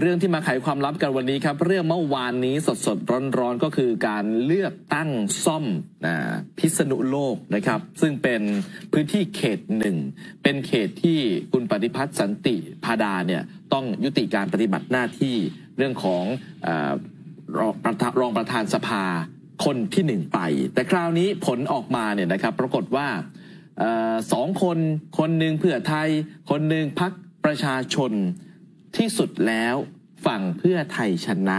เรื่องที่มาไขความลับกันวันนี้ครับ เรื่องเมื่อวานนี้สดสดร้อนร้อนก็คือการเลือกตั้งซ่อมนะพิษณุโลกนะครับ ซึ่งเป็นพื้นที่เขตหนึ่ง เป็นเขตที่คุณปฏิพัฒน์สันติพาดาเนี่ยต้องยุติการปฏิบัติหน้าที่เรื่องของอรองประธานรองประธานสภาคนที่หนึ่งไป แต่คราวนี้ผลออกมาเนี่ยนะครับ ปรากฏว่าอสองคนคนหนึ่งเพื่อไทย คนหนึ่งพักประชาชน ที่สุดแล้วฝั่งเพื่อไทยชนะ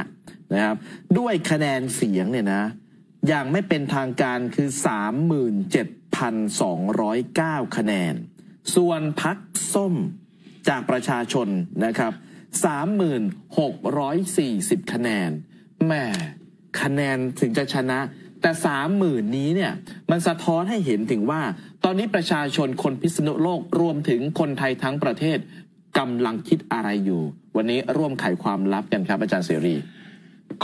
นะครับ ด้วยคะแนนเสียงเนี่ยนะ อย่างไม่เป็นทางการคือ 37,209 คะแนน ส่วนพักส้มจากประชาชนนะครับ 3,640 คะแนนแหม่คะแนนถึงจะชนะ แต่30,000นี้เนี่ย มันสะท้อนให้เห็นถึงว่า ตอนนี้ประชาชนคนพิษณุโลกรวมถึงคนไทยทั้งประเทศ กำลังคิดอะไรอยู่ วันนี้ร่วมไขความลับกันครับ อาจารย์เสรี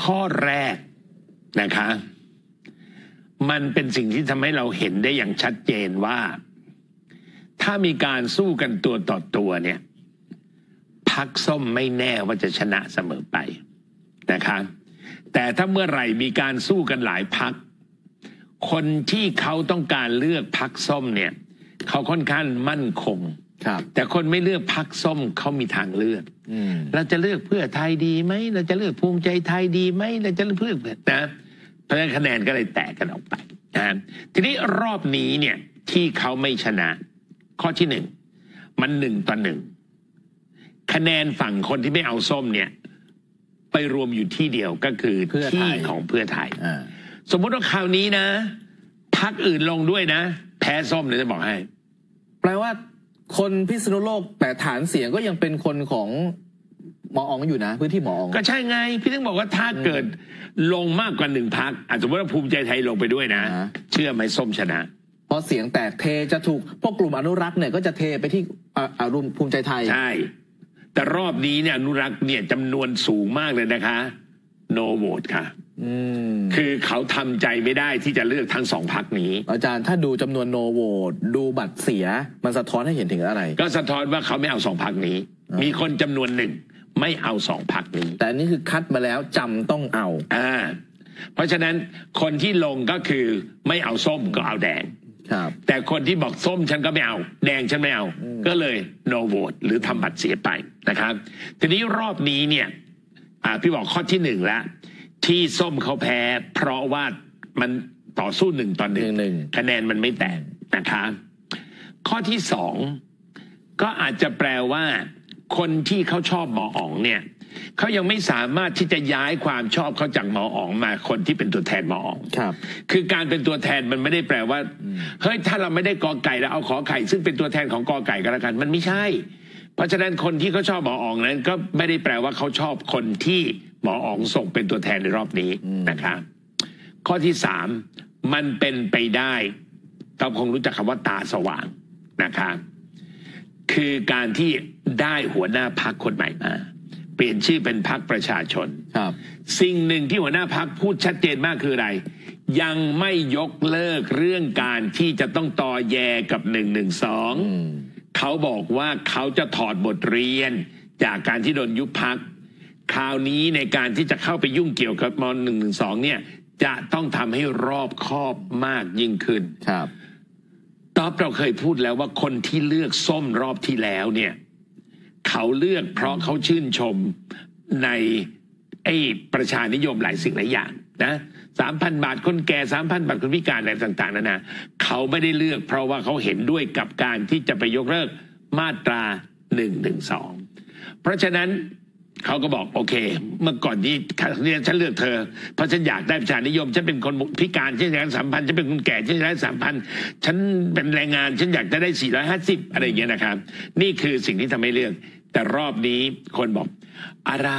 ข้อแรกนะคะ มันเป็นสิ่งที่ทำให้เราเห็นได้อย่างชัดเจนว่า ถ้ามีการสู้กันตัวต่อตัวเนี่ยพักส้มไม่แน่ว่าจะชนะเสมอไปนะคะแต่ถ้าเมื่อไหร่มีการสู้กันหลายพัก คนที่เขาต้องการเลือกพักส้มเนี่ย เขาค่อนข้างมั่นคง แต่คนไม่เลือกพักส้มเขามีทางเลือกอืมเราจะเลือกเพื่อไทยดีไหมเราจะเลือกภูมิใจไทยดีไหมเราจะเลือกเพื่อนะเพราะฉะนั้นคะแนนก็เลยแตกกันออกไปนะทีนี้รอบนี้เนี่ยที่เขาไม่ชนะ ข้อที่หนึ่งมันหนึ่งต่อหนึ่งคะแนนฝั่งคนที่ไม่เอาส้มเนี่ย ไปรวมอยู่ที่เดียวก็คือเพื่อไทที่ยของเพื่อไทยอ่าสมมุติว่าคราวนี้นะพักอื่นลงด้วยนะ แพ้ส้มเลยจะบอกให้ แปลว่า คนพิษณุโลกแต่ฐานเสียงก็ยังเป็นคนของหมออองอยู่นะ พื้นที่หมออองก็ใช่ไง พี่ถึงบอกว่าถ้าเกิดลงมากกว่าหนึ่งพักอาจจะว่าภูมิใจไทยลงไปด้วยนะอ่าเชื่อไหมส้มชนะเพราะเสียงแตกเทจะถูกพวกกลุ่มอนุรักษ์เนี่ยก็จะเทไปที่อ่าอารุมภูมิใจไทยใช่แต่รอบนี้เนี่ยอนุรักษ์เนี่ยจำนวนสูงมากเลยนะคะ โนโหวตค่ะอืม คือเขาทำใจไม่ได้ที่จะเลือกทั้งสองพักนี้ อาจารย์ถ้าดูจำนวนโนโวตดูบัตรเสีย มันสะท้อนให้เห็นถึงอะไร ก็สะท้อนว่าเขาไม่เอาสองพักนี้อ่ามีมีคนจำนวนหนึ่งไม่เอาสองพักนี้ แต่อันนี้คือคัดมาแล้วจำต้องเอาอ่าเพราะฉะนั้นคนที่ลงก็คือไม่เอาส้มก็เอาแดงครับ แต่คนที่บอกส้มฉันก็ไม่เอา แดงฉันไม่เอา ก็เลยโนโหวตหรือทำบัตรเสียไปนะครับ ทีนี้รอบนี้เนี่ยอ่าพี่บอกข้อที่หนึ่งแล้ว ที่ส้มเขาแพ้ เพราะว่ามันต่อสู้หนึ่งต่อหนึ่งหนึ่งคะแนนมันไม่แตกนะคะ ข้อที่สองก็อาจจะแปลว่า คนที่เขาชอบหมออ๋องเนี่ยเขายังไม่สามารถที่จะย้ายความชอบเขาจากหมออ๋องมาคนที่เป็นตัวแทนหมออ๋องครับ คือการเป็นตัวแทนมันไม่ได้แปลว่า เฮ้ยถ้าเราไม่ได้กอไก่แล้วเอาขอไข่ซึ่งเป็นตัวแทนของกอไก่ก็แล้วกัน มันไม่ใช่ เพราะฉะนั้นคนที่เขาชอบหมออ๋องนั้นก็ไม่ได้แปลว่าเขาชอบคนที่ หมออ๋องส่งเป็นตัวแทนในรอบนี้นะครับข้อที่สามมันเป็นไปได้เราคงรู้จักคำว่าตาสว่างนะครับคือการที่ได้หัวหน้าพักคนใหม่มาเปลี่ยนชื่อเป็นพักประชาชนครับ สิ่งหนึ่งที่หัวหน้าพักพูดชัดเจนมากคืออะไร ยังไม่ยกเลิกเรื่องการที่จะต้องต่อแยกับหนึ่งหนึ่งสองอืมเขาบอกว่าเขาจะถอดบทเรียนจากการที่โดนยุบพัก คราวนี้ในการที่จะเข้าไปยุ่งเกี่ยวกับมหนึ่งหนึ่งสองเนี่ย จะต้องทำให้รอบคอบมากยิ่งขึ้นครับตอบเราเคยพูดแล้วว่าคนที่เลือกส้มรอบที่แล้วเนี่ย เขาเลือกเพราะเขาชื่นชมในไอ้ประชานิยมหลายสิ่งหลายอย่างนะสามพันบาทคนแก่สามพันบาทคนพิการอะไรต่าง ๆนานาเขาไม่ได้เลือก เพราะว่าเขาเห็นด้วยกับการที่จะไปยกเลิกมาตราหนึ่งหนึ่งสองเพราะฉะนั้น เขาก็บอกโอเค เมื่อก่อนที่เนี่ยฉันเลือกเธอ เพราะฉันอยากได้ประชานิยม ฉันเป็นคนพิการฉันอยากได้สามพันฉันเป็นคนแก่ฉันอยากได้สามพันฉันเป็นแรงงาน ฉันอยากจะได้สี่ร้อยห้าสิบอะไรอย่างเงี้ยนะครับ นี่คือสิ่งที่ทำให้เลือก แต่รอบนี้คนบอกอะไร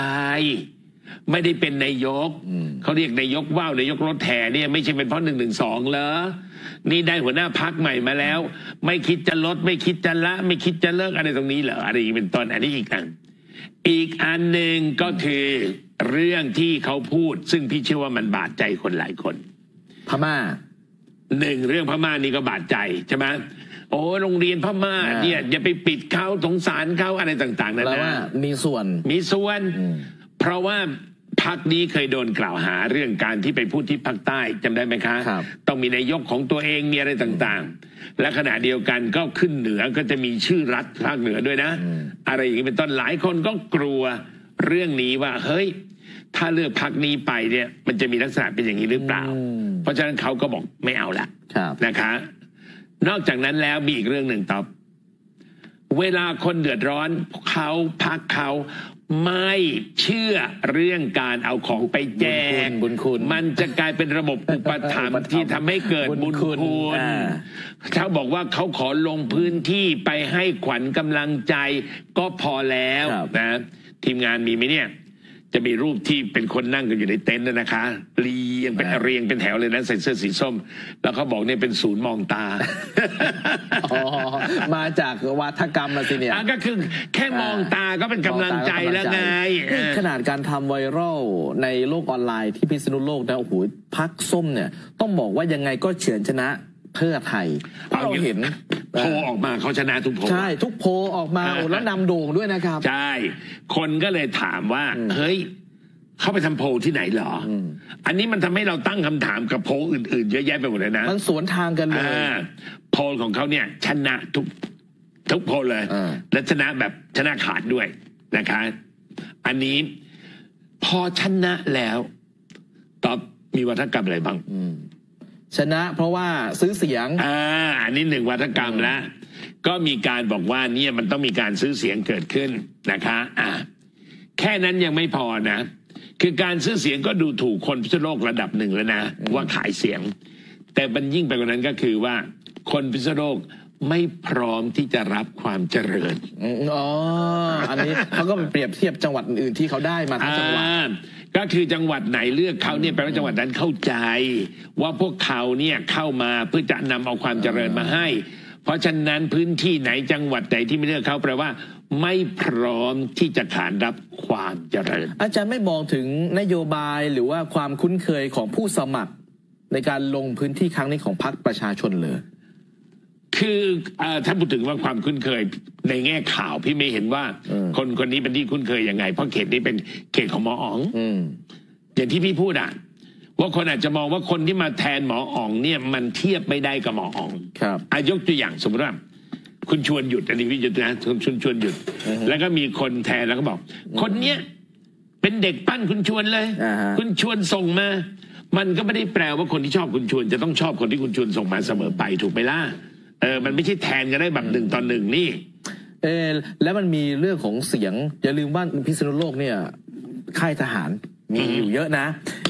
ไม่ได้เป็นนายกอืมเขาเรียกนายกว่าว นายกรถแห่เนี่ยไม่ใช่เป็นเพราะหนึ่งหนึ่งสองเหรอนี่ได้หัวหน้าพักใหม่มาแล้ว ไม่คิดจะลด ไม่คิดจะละ ไม่คิดจะเลิกอะไรตรงนี้เหรออะไรอย่างนี้เป็นต้นอันนี้อีกอัน อีกอันหนึ่งก็คือเรื่องที่เขาพูด ซึ่งพี่เชื่อว่ามันบาดใจคนหลายคน พม่าหนึ่งเรื่องพม่านี่ก็บาดใจใช่ไหมโอ้โรงเรียนพม่าอ่าเนี่ยอย่าไปปิดเขาสงสารเขาอะไรต่าง ๆนั่นแล้วนะว่ามีส่วนมีส่วนอืมเพราะว่า พักนี้เคยโดนกล่าวหาเรื่องการที่ไปพูดที่ภาคใต้จำได้ไหมคะครับต้องมีนายกของตัวเองมีอะไรต่างๆ และขณะเดียวกันก็ขึ้นเหนือก็จะมีชื่อรัฐภาคเหนือด้วยนะอะไรอย่างนี้เป็นต้นหลายคนก็กลัวเรื่องนี้ว่าเฮ้ย ถ้าเลือกพักนี้ไปเนี่ย มันจะมีลักษณะเป็นอย่างนี้หรือเปล่าอืมเพราะฉะนั้นเขาก็บอกไม่เอาละครับนะคะ นอกจากนั้นแล้วมีอีกเรื่องหนึ่งต่อเวลาคนเดือดร้อนเขาพักเขา ไม่เชื่อเรื่องการเอาของไปแจกบุญคุณมันจะกลายเป็นระบบอุปถัมอุปถัมภ์ภ์ที่ทำให้เกิดบุบุญญคุคุณณอ่าเขาบอกว่าเขาขอลงพื้นที่ไปให้ขวัญกำลังใจก็พอแล้วครับนะทีมงานมีไหมเนี่ย จะมีรูปที่เป็นคนนั่งกันอยู่ในเต็นท์นะนะคะ เรียงเป็นเรียงเป็นแถวเลยนะใส่เสื้อสีส้ม แล้วเขาบอกเนี่ยเป็นศูนย์มองตาอ๋อมาจากวัฒกรรมมาสิเนี่ยอะก็คือแค่มองตาก็เป็นกำลังใจแล้วไงนี่ขนาดการทำไวรัลในโลกออนไลน์ที่พิษณุโลกนะโอ้โหพักส้มเนี่ย ต้องบอกว่ายังไงก็เฉือนชนะเพื่อไทยเพราะเราเห็น โพลออกมาเขาชนะทุกโพลใช่ ทุกโพลออกมาอ่าโอ้แล้วนำโด่งด้วยนะครับ ใช่ คนก็เลยถามว่าอืมเฮ้ยเข้าไปทำโพลที่ไหนเหรออมอันนี้มันทำให้เราตั้งคำถามกับโพลอื่นๆเยอะแยะไปหมดเลยนะ มันสวนทางกันเลยอ่าโพลของเขาเนี่ย ชนะทุกทุกโพลเลยอ่าและชนะแบบชนะขาดด้วยนะคะ อันนี้พอชนะแล้วตอบมีวัฒกรรมอะไรบ้างอืม ชนะเพราะว่าซื้อเสียง อ่าอันนี้หนึ่งวัฒกรรมแล้วก็มีการบอกว่าเนี่ยมันต้องมีการซื้อเสียงเกิดขึ้นนะคะอ่าแค่นั้นยังไม่พอนะ คือการซื้อเสียงก็ดูถูกคนพิษณุโลกระดับหนึ่งแล้วนะ ว่าขายเสียง แต่มันยิ่งไปกว่านั้นก็คือว่า คนพิษณุโลก ไม่พร้อมที่จะรับความเจริญอืมอ๋อ อันนี้เขาก็ไปเปรียบเทียบจังหวัดอื่นๆที่เขาได้มาทั้งจังหวัดอ่าก็คือจังหวัดไหนเลือกเขาเนี่ยแปลว่าจังหวัดนั้นเข้าใจ ว่าพวกเขาเนี่ยเข้ามาเพื่อจะนำเอาความเจริญมาให้ เพราะฉะนั้นพื้นที่ไหนจังหวัดไหนที่ไม่เลือกเขาแปลว่า ไม่พร้อมที่จะขานรับความเจริญ อาจารย์ไม่มองถึงนโยบายหรือว่าความคุ้นเคยของผู้สมัคร ในการลงพื้นที่ครั้งนี้ของพรรคประชาชนเลย คือเอ่อถ้าพูดถึงว่าความคุ้นเคยในแง่ข่าวพี่ไม่เห็นว่าเออคนคนนี้เป็นที่คุ้นเคยยังไง เพราะเขตนี้เป็นเขตของหมออ๋องอืมอย่างที่พี่พูดอะว่าคนอาจจะมองว่าคนที่มาแทนหมออ๋องเนี่ยมันเทียบไม่ได้กับหมออ๋องครับอายกตัวอย่างสมมติว่าคุณชวนหยุดอันนี้พี่หยุดนะคุณชวนชวนหยุดอือฮึแล้วก็มีคนแทนแล้วก็บอก คนเนี้ยเป็นเด็กปั้นคุณชวนเลยอ่าฮะคุณชวนส่งมา มันก็ไม่ได้แปลว่าคนที่ชอบคุณชวน จะต้องชอบคนที่คุณชวนส่งมาเสมอไปถูกไหมล่ะ เออมันไม่ใช่แทนกันได้แบบหนึ่งต่อหนึ่งนี่เออแล้วมันมีเรื่องของเสียง อย่าลืมว่าพิษณุโลกเนี่ยค่ายทหารมีอยู่เยอะนะ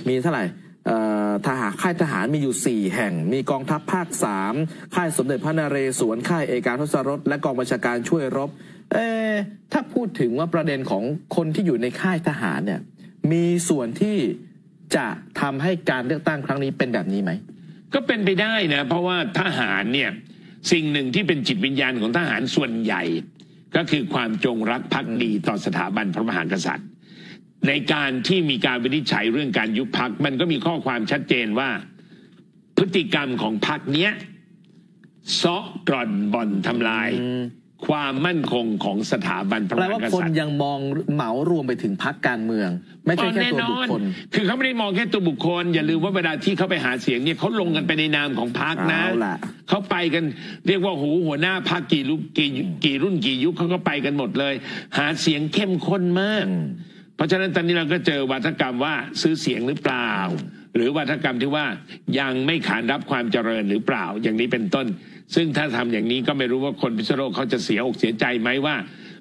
มีเท่าไหร่เอ่อทหารค่ายทหารมีอยู่สี่แห่ง มีกองทัพภาคสามค่ายสมเด็จพระนเรศวรค่ายเอกาทศรสและกองบัญชาการช่วยรบเออถ้าพูดถึงว่าประเด็นของคนที่อยู่ในค่ายทหารเนี่ยมีส่วนที่จะทำให้การเลือกตั้งครั้งนี้เป็นแบบนี้ไหม ก็เป็นไปได้นะ เพราะว่าทหารเนี่ย สิ่งหนึ่งที่เป็นจิตวิญญาณของทหารส่วนใหญ่ ก็คือความจงรักภักดีต่อสถาบันพระมหากษัตริย์ ในการที่มีการวินิจฉัยเรื่องการยุบพักมันก็มีข้อความชัดเจนว่า พฤติกรรมของพักเนี้ยซ้อกร่อนบ่อนทำลาย ความมั่นคงของสถาบันพระแปมลหาว่ากคนษัตริย์ยังมองเหมารวมไปถึงพักการเมือง ไม่ใช่แค่ตัวบุคคล คือเขาไม่ได้มองแค่ตัวบุคคล อย่าลืมว่าเวลาที่เขาไปหาเสียงเนี่ยเขาลงกันไปในนามของพรรคนะเอาล่ะ เขาไปกันเรียกว่าหูหัวหน้าพรรคกี่ลุกกี่กี่รุ่นกี่ยุคเขาก็ไปกันหมดเลย หาเสียงเข้มข้นมากอืมเพราะฉะนั้นตอนนี้เราก็เจอวัฒกรรมว่าซื้อเสียงหรือเปล่า หรือวัฒกรรมที่ว่ายังไม่ขานรับความเจริญหรือเปล่า อย่างนี้เป็นต้น ซึ่งถ้าทำอย่างนี้ก็ไม่รู้ว่าคนพิษณุโลกเขาจะเสียอกเสียใจไหมว่า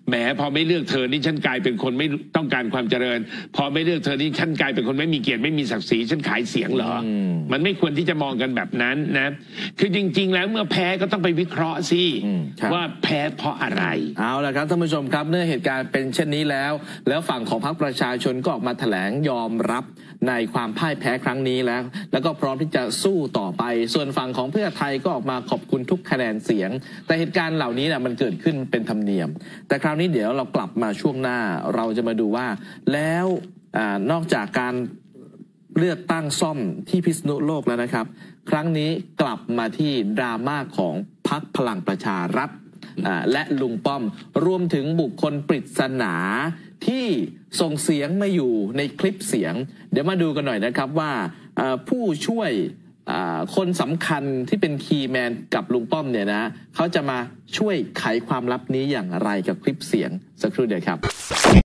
แหมพอไม่เลือกเธอนี่ฉันกลายเป็นคนไม่ต้องการความเจริญ พอไม่เลือกเธอนี่ฉันกลายเป็นคนไม่มีเกียรติไม่มีศักดิ์ศรีฉันขายเสียงเหรออมมันไม่ควรที่จะมองกันแบบนั้นนะ คือจริง ๆ แล้วเมื่อแพ้ก็ต้องไปวิเคราะห์สิอืมครับว่าแพ้เพราะอะไร เอาละครับท่านผู้ชมครับเมื่อเหตุการณ์เป็นเช่นนี้แล้ว แล้วฝั่งของพรรคประชาชนก็ออกมาแถลงยอมรับ ในความพ่ายแพ้ครั้งนี้แล้ว แล้วก็พร้อมที่จะสู้ต่อไป ส่วนฝั่งของเพื่อไทยก็ออกมาขอบคุณทุกคะแนนเสียง แต่เหตุการณ์เหล่านี้นะมันเกิดขึ้นเป็นธรรมเนียม แต่คราวนี้เดี๋ยวเรากลับมาช่วงหน้าเราจะมาดูว่าแล้วอนอกจากการเลือกตั้งซ่อมที่พิษณุโลกแล้วนะครับ ครั้งนี้กลับมาที่ดราม่าของพักพลังประชารัฐ และลุงป้อมรวมถึงบุคคลปริศนาที่ส่งเสียงมาอยู่ในคลิปเสียง เดี๋ยวมาดูกันหน่อยนะครับว่าผู้ช่วยคนสำคัญที่เป็นคีย์แมนกับลุงป้อมเนี่ยนะเขาจะมาช่วยไขความลับนี้อย่างไรกับคลิปเสียงสักครู่เดียวครับ